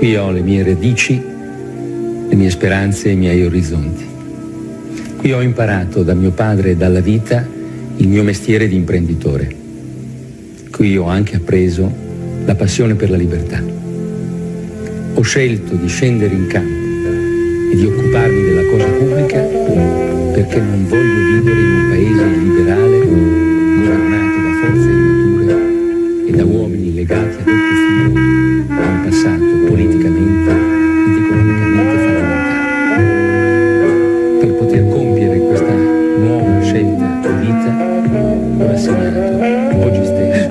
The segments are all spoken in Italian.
Qui ho le mie radici, le mie speranze e i miei orizzonti. Qui ho imparato da mio padre e dalla vita il mio mestiere di imprenditore. Qui ho anche appreso la passione per la libertà. Ho scelto di scendere in campo e di occuparmi della cosa pubblica perché non voglio vivere in un paese illiberale governato da forze immature e da uomini legati a assegnato oggi stesso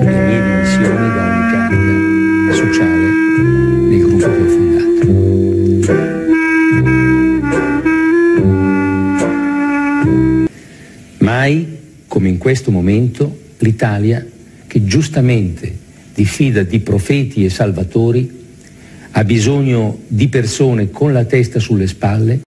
le mie dimissioni da ogni carica sociale nel gruppo che ho fondato. Mai, come in questo momento, l'Italia, che giustamente diffida di profeti e salvatori, ha bisogno di persone con la testa sulle spalle